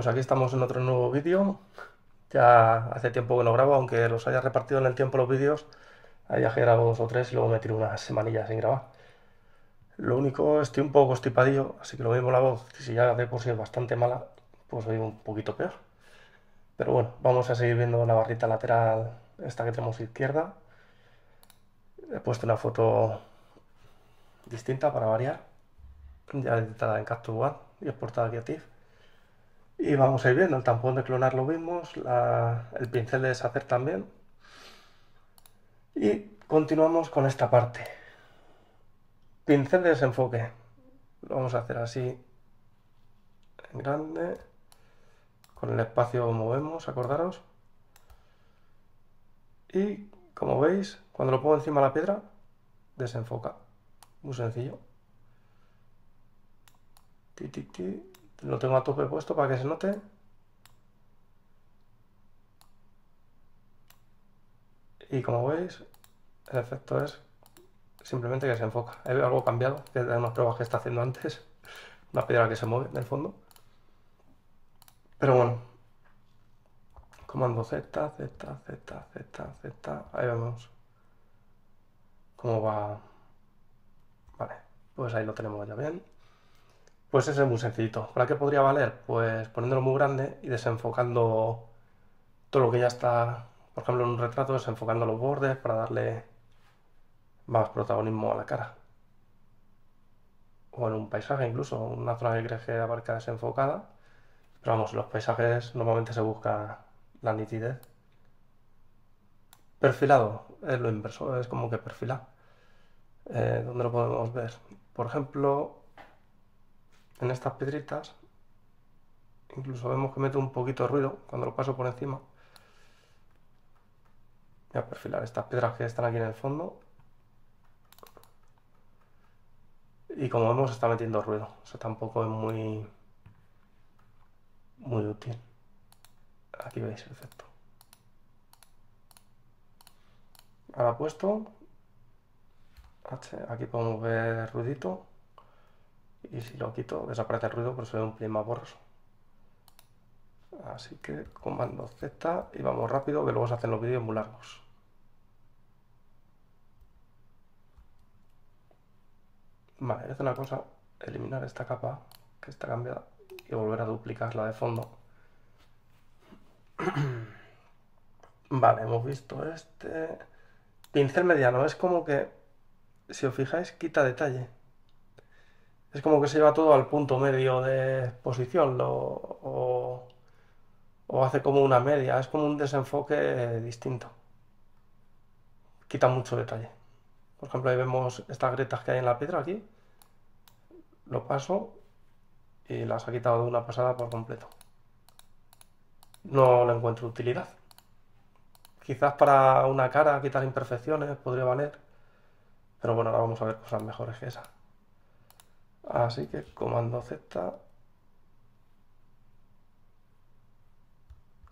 Pues aquí estamos en otro nuevo vídeo. Ya hace tiempo que no grabo, aunque los haya repartido en el tiempo los vídeos, ya que grabo dos o tres y luego me tiro unas semanillas sin grabar. Lo único, estoy un poco constipadillo, así que lo mismo la voz, si ya de por sí es bastante mala, pues soy un poquito peor. Pero bueno, vamos a seguir viendo la barrita lateral, esta que tenemos izquierda. He puesto una foto distinta para variar, ya editada en Capture One y exportada aquí a TIFF. Y vamos a ir viendo, el tampón de clonar lo vimos, el pincel de deshacer también. Y continuamos con esta parte. Pincel de desenfoque. Lo vamos a hacer así en grande. Con el espacio movemos, acordaros. Y como veis, cuando lo pongo encima de la piedra, desenfoca. Muy sencillo. Ti, ti. Lo tengo a tope puesto para que se note. Y como veis, el efecto es simplemente que se enfoca. Hay algo cambiado, que de unas pruebas que está haciendo antes. Una piedra que se mueve en el fondo. Pero bueno. Comando Z, Z, Z, Z, Z. Ahí vemos cómo va. Vale, pues ahí lo tenemos ya bien. Pues ese es muy sencillito. ¿Para qué podría valer? Pues poniéndolo muy grande y desenfocando todo lo que ya está, por ejemplo en un retrato, desenfocando los bordes para darle más protagonismo a la cara. O en un paisaje incluso, una zona que crees que abarca desenfocada. Pero vamos, en los paisajes normalmente se busca la nitidez. Perfilado es lo inverso, es como que perfila. Eh, ¿Dónde lo podemos ver? Por ejemplo, en estas piedritas. Incluso vemos que mete un poquito de ruido cuando lo paso por encima. Voy a perfilar estas piedras que están aquí en el fondo. Y como vemos está metiendo ruido. O sea tampoco es muy muy útil. Aquí veis el efecto. Ahora puesto aquí podemos ver ruidito y si lo quito desaparece el ruido pero se ve un pelín más borroso. Así que comando Z y vamos rápido que luego se hacen los vídeos muy largos. Vale, es una cosa eliminar esta capa que está cambiada y volver a duplicarla de fondo. Vale, hemos visto este. Pincel mediano, es como que si os fijáis quita detalle es como que se lleva todo al punto medio de exposición o, hace como una media, es como un desenfoque distinto. Quita mucho detalle. Por ejemplo, ahí vemos estas grietas que hay en la piedra aquí. Lo paso y las ha quitado de una pasada por completo. No le encuentro utilidad. Quizás para una cara quitar imperfecciones podría valer. Pero bueno, ahora vamos a ver cosas mejores que esa. Así que comando Z.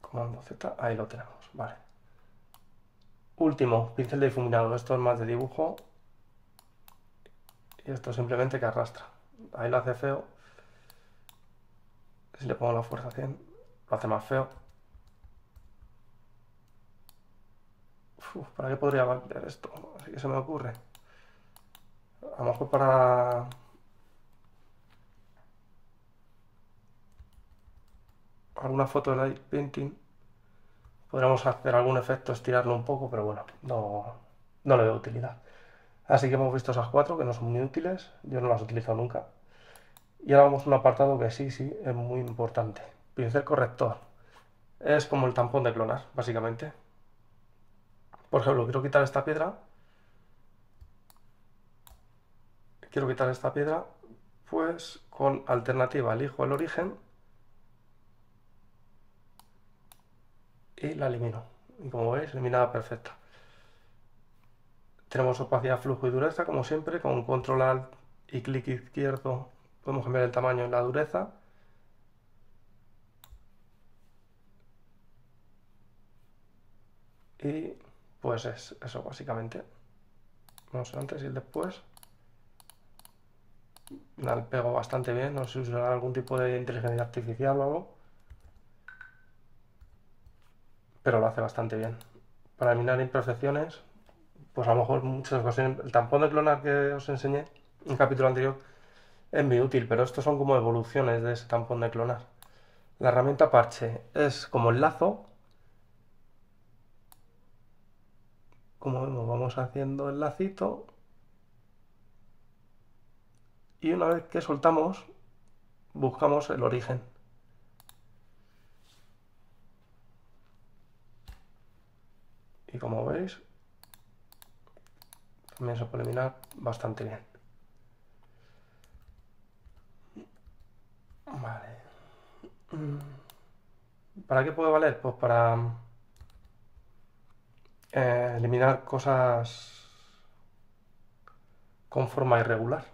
Comando Z, ahí lo tenemos, vale. Último, pincel de difuminado. Esto es más de dibujo. Y esto simplemente que arrastra. Ahí lo hace feo. Si le pongo la fuerza 100, lo hace más feo. ¿Para qué podría valer esto? Así que se me ocurre. A lo mejor para alguna foto de light painting podríamos hacer algún efecto, estirarlo un poco, pero bueno, no, no le veo utilidad. Así que hemos visto esas cuatro que no son muy útiles, yo no las utilizo nunca. Y ahora vamos a un apartado que sí, sí, es muy importante. Pincel corrector. Es como el tampón de clonar, básicamente. Por ejemplo, quiero quitar esta piedra. Quiero quitar esta piedra, pues con alternativa elijo el origen y la elimino. Y como veis, eliminada perfecta. Tenemos opacidad, flujo y dureza, como siempre, con control alt y clic izquierdo podemos cambiar el tamaño y la dureza. Y pues es eso básicamente. Vamos antes y el después. El pego bastante bien, no sé si usará algún tipo de inteligencia artificial o algo. Pero lo hace bastante bien. Para eliminar imperfecciones, pues a lo mejor muchas ocasiones, el tampón de clonar que os enseñé en el capítulo anterior es muy útil, pero estos son como evoluciones de ese tampón de clonar. La herramienta parche es como el lazo. Como vemos, vamos haciendo el lacito. Y una vez que soltamos, buscamos el origen. Y como veis, también se puede eliminar bastante bien. Vale. Mm. ¿Para qué puede valer? Pues para eh, eliminar cosas con forma irregular.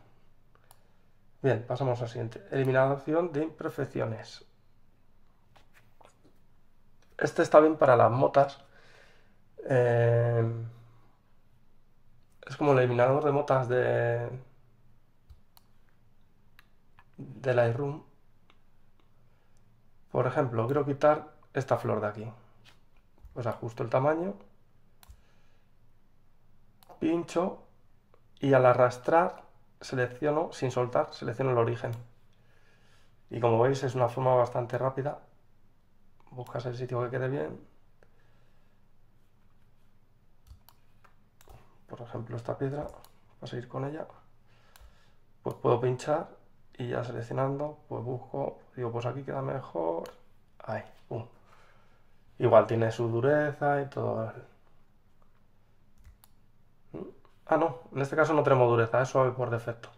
Bien, pasamos al siguiente. Eliminación de imperfecciones. Este está bien para las motas. Eh, es como el eliminador de motas de, de Lightroom. Por ejemplo, quiero quitar esta flor de aquí. Pues ajusto el tamaño, pincho y al arrastrar selecciono, sin soltar, selecciono el origen. Y como veis es una forma bastante rápida. Buscas el sitio que quede bien. Por ejemplo esta piedra, a seguir con ella. Pues puedo pinchar y ya seleccionando, pues busco, digo, pues aquí queda mejor, ahí, pum. Igual tiene su dureza y todo. Ah, no, en este caso no tenemos dureza, es suave por defecto.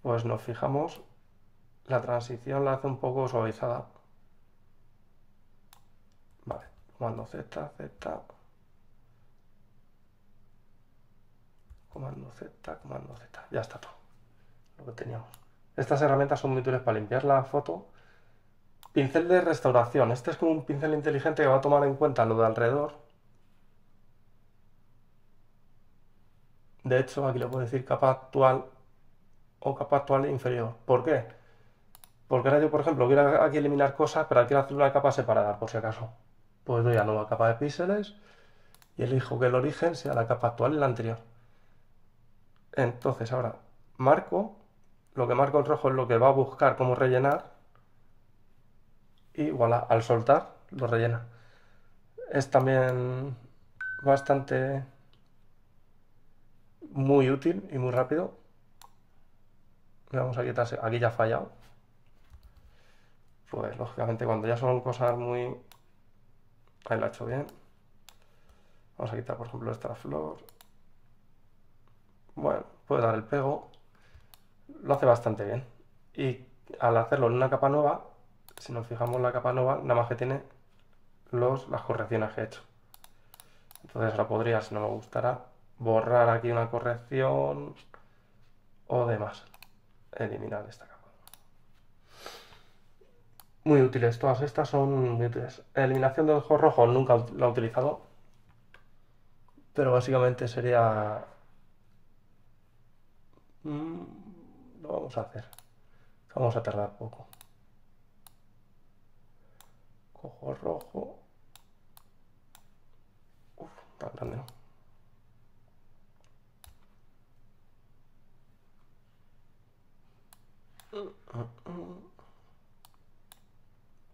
Pues nos fijamos, la transición la hace un poco suavizada. Vale, comando Z, Z. Comando Z, comando Z, ya está todo que teníamos. Estas herramientas son muy útiles para limpiar la foto. Pincel de restauración. Este es como un pincel inteligente que va a tomar en cuenta lo de alrededor. De hecho, aquí le puedo decir capa actual o capa actual inferior. ¿Por qué? Porque ahora yo, por ejemplo, quiero aquí eliminar cosas, pero quiero hacer una capa separada, por si acaso. Pues doy a nueva capa de píxeles y elijo que el origen sea la capa actual y la anterior. Entonces, ahora marco lo que marco en rojo es lo que va a buscar cómo rellenar y voilà, al soltar lo rellena. Es también bastante muy útil y muy rápido. Vamos a quitarse, aquí ya ha fallado. Pues lógicamente cuando ya son cosas muy... Ahí lo ha hecho bien. Vamos a quitar por ejemplo esta flor. Bueno, puede dar el pego lo hace bastante bien. Y al hacerlo en una capa nueva, si nos fijamos en la capa nueva, nada más que tiene los, las correcciones que he hecho. Entonces ahora podría, si no me gustara, borrar aquí una corrección o demás. Eliminar esta capa. Muy útiles, todas estas son muy útiles. Eliminación de ojos rojos nunca la he utilizado, pero básicamente sería... Mm, lo vamos a hacer. Vamos a tardar poco. Cojo rojo. Uf, tan grande.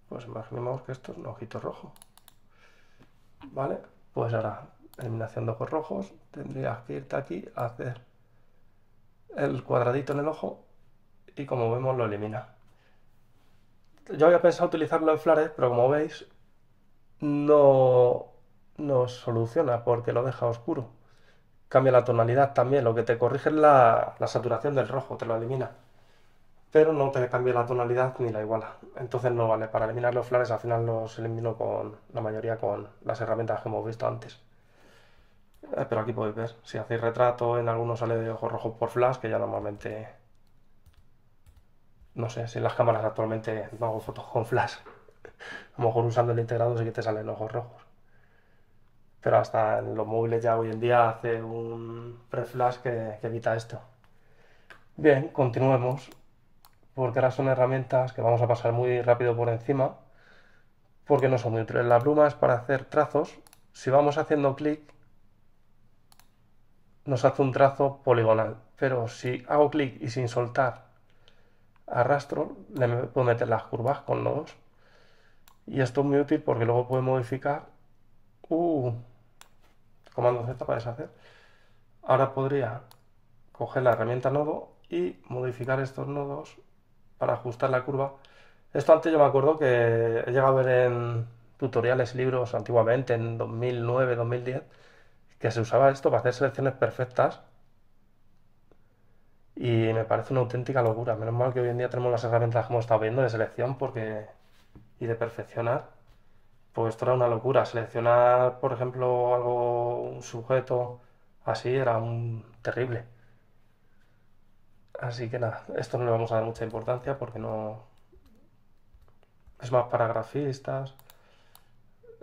Pues imaginemos que esto es un ojito rojo. ¿Vale? Pues ahora, eliminación de ojos rojos, tendrías que irte aquí a hacer el cuadradito en el ojo y como vemos lo elimina. Yo había pensado utilizarlo en flares, pero como veis no, no soluciona porque lo deja oscuro. Cambia la tonalidad también, lo que te corrige es la, la saturación del rojo, te lo elimina. Pero no te cambia la tonalidad ni la iguala. Entonces no vale. Para eliminar los flares al final los elimino con la mayoría con las herramientas que hemos visto antes. Pero aquí podéis ver, si hacéis retrato, en algunos sale de ojos rojos por flash, que ya normalmente... No sé, si en las cámaras actualmente no hago fotos con flash. A lo mejor usando el integrado sí que te salen ojos rojos. Pero hasta en los móviles ya hoy en día hace un pre-flash que, que evita esto. Bien, continuemos, porque ahora son herramientas que vamos a pasar muy rápido por encima, porque no son muy útiles. La pluma es para hacer trazos. Si vamos haciendo clic, nos hace un trazo poligonal, pero si hago clic y sin soltar arrastro, le puedo meter las curvas con nodos. Y esto es muy útil porque luego puedo modificar... Uh, comando Z para deshacer. Ahora podría coger la herramienta nodo y modificar estos nodos para ajustar la curva. Esto antes yo me acuerdo que he llegado a ver en tutoriales, libros antiguamente, en 2009, 2010, que se usaba esto para hacer selecciones perfectas y me parece una auténtica locura. Menos mal que hoy en día tenemos las herramientas hemos estado viendo de selección porque y de perfeccionar. Pues esto era una locura. Seleccionar, por ejemplo, algo, un sujeto así era un terrible. Así que nada, esto no le vamos a dar mucha importancia porque no... Es más para grafistas.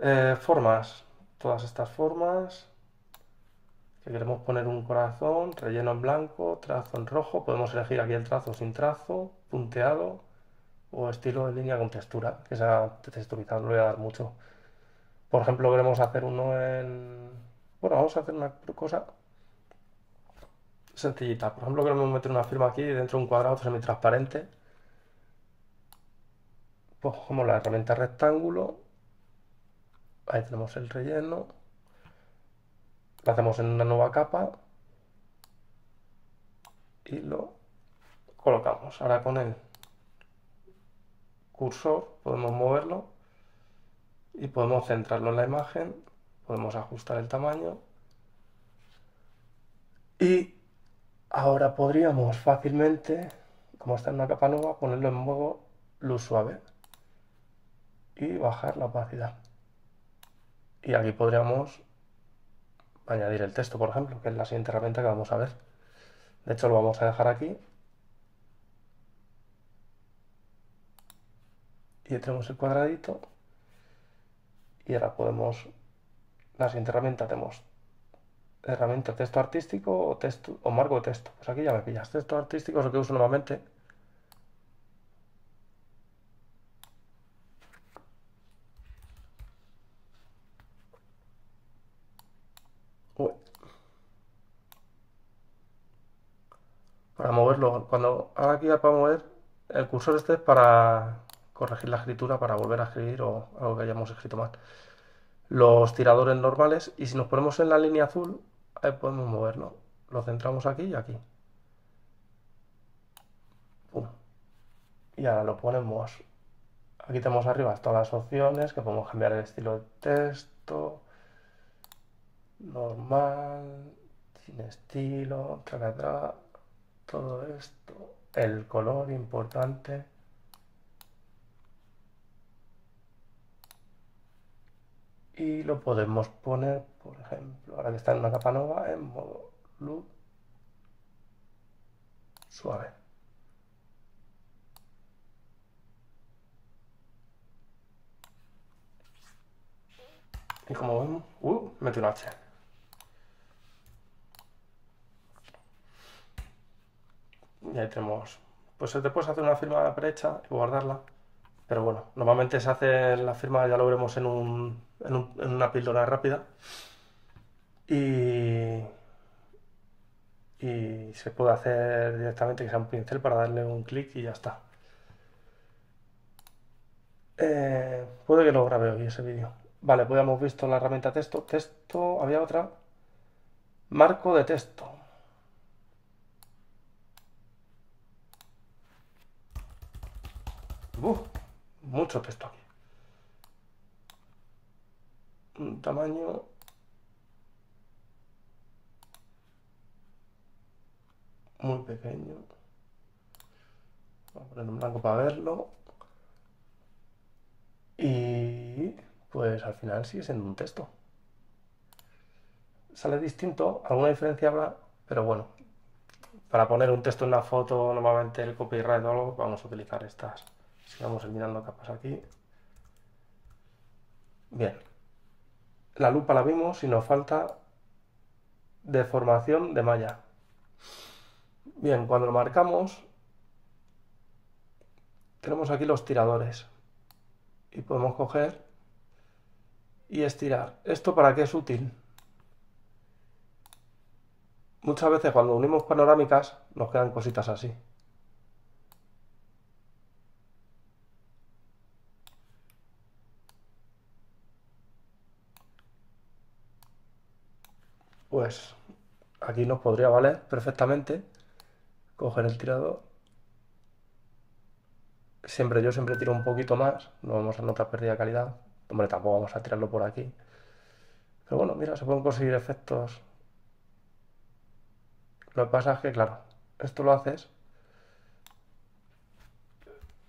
Eh, formas. Todas estas formas que queremos poner un corazón, relleno en blanco, trazo en rojo, podemos elegir aquí el trazo sin trazo, punteado o estilo de línea con textura, que sea texturizado, le voy a dar mucho. Por ejemplo, queremos hacer uno en... Bueno, vamos a hacer una cosa sencillita. Por ejemplo, queremos meter una firma aquí dentro de un cuadrado semitransparente. Pues cogemos la herramienta rectángulo. Ahí tenemos el relleno lo hacemos en una nueva capa y lo colocamos. Ahora con el cursor podemos moverlo y podemos centrarlo en la imagen, podemos ajustar el tamaño y ahora podríamos fácilmente, como está en una capa nueva, ponerlo en modo luz suave y bajar la opacidad. Y aquí podríamos añadir el texto, por ejemplo, que es la siguiente herramienta que vamos a ver. De hecho, lo vamos a dejar aquí. Y tenemos el cuadradito. Y ahora podemos... La siguiente herramienta tenemos herramienta texto artístico o texto o marco de texto. Pues aquí ya me pillas. Texto artístico es lo que uso nuevamente para moverlo. Cuando ahora para mover, el cursor este es para corregir la escritura, para volver a escribir o algo que hayamos escrito mal. Los tiradores normales y si nos ponemos en la línea azul, ahí podemos moverlo. Lo centramos aquí y aquí. Y ahora lo ponemos. Aquí tenemos arriba todas las opciones que podemos cambiar el estilo de texto, normal, sin estilo, tra, todo esto, el color importante. Y lo podemos poner, por ejemplo, ahora que está en una capa nueva, en modo luz suave. Y como vemos, uh, mete un H. y ahí tenemos. Pues te puedes hacer una firma prehecha y guardarla. Pero bueno, normalmente se hace la firma, ya lo veremos en, un, en, una píldora rápida. Y, y se puede hacer directamente que sea un pincel para darle un clic y ya está. Eh, puede que lo grabe hoy ese vídeo. Vale, pues ya hemos visto la herramienta texto. Texto, había otra. Marco de texto. Mucho texto aquí. Un tamaño muy pequeño. Un blanco para verlo. Y pues al final sigue siendo un texto. Sale distinto, alguna diferencia habrá, pero bueno, para poner un texto en una foto, normalmente el copyright o algo, vamos a utilizar estas. Sigamos eliminando capas aquí. Bien. La lupa la vimos y nos falta deformación de malla. Bien, cuando lo marcamos, tenemos aquí los tiradores. Y podemos coger y estirar. ¿Esto para qué es útil? Muchas veces cuando unimos panorámicas nos quedan cositas así. Pues aquí nos podría valer perfectamente coger el tirador. Siempre, yo siempre tiro un poquito más, no vamos a notar pérdida de calidad. Hombre, tampoco vamos a tirarlo por aquí. Pero bueno, mira, se pueden conseguir efectos. Lo que pasa es que, claro, esto lo haces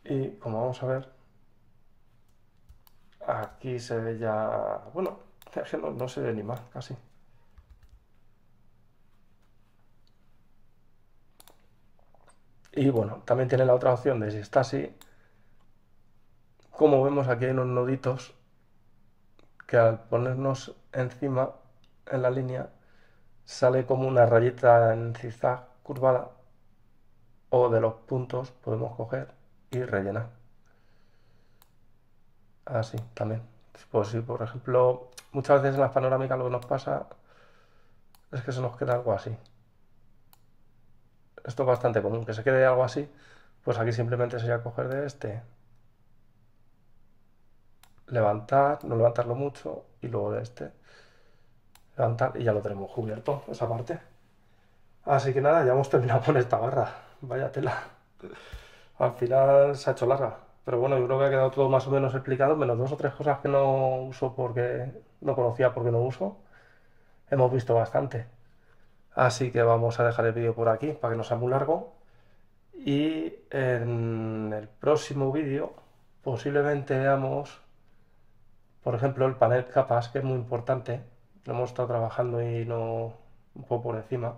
y como vamos a ver, aquí se ve ya... Bueno, no, no se ve ni más, casi. Y bueno, también tiene la otra opción de si está así, como vemos aquí hay unos noditos que al ponernos encima en la línea sale como una rayita en zigzag curvada o de los puntos podemos coger y rellenar. Así también. Pues si por ejemplo muchas veces en las panorámicas lo que nos pasa es que se nos queda algo así. Esto es bastante común, que se quede algo así, pues aquí simplemente sería coger de este, levantar, no levantarlo mucho, y luego de este, levantar, y ya lo tenemos cubierto, esa parte. Así que nada, ya hemos terminado con esta barra, vaya tela. Al final se ha hecho larga, pero bueno, yo creo que ha quedado todo más o menos explicado, menos dos o tres cosas que no uso porque no conocía porque no uso. Hemos visto bastante. Así que vamos a dejar el vídeo por aquí para que no sea muy largo. Y en el próximo vídeo posiblemente veamos, por ejemplo, el panel capas, que es muy importante. Lo hemos estado trabajando y no un poco por encima.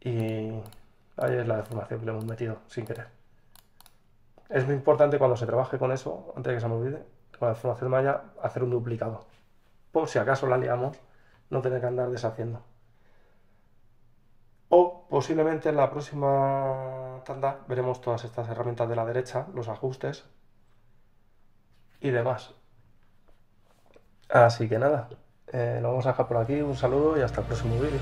Y ahí es la deformación que le hemos metido sin querer. Es muy importante cuando se trabaje con eso, antes de que se me olvide, con la deformación de malla, hacer un duplicado. Por si acaso la liamos no tener que andar deshaciendo. O posiblemente en la próxima tanda veremos todas estas herramientas de la derecha, los ajustes y demás. Así que nada, eh, lo vamos a dejar por aquí, un saludo y hasta el próximo vídeo.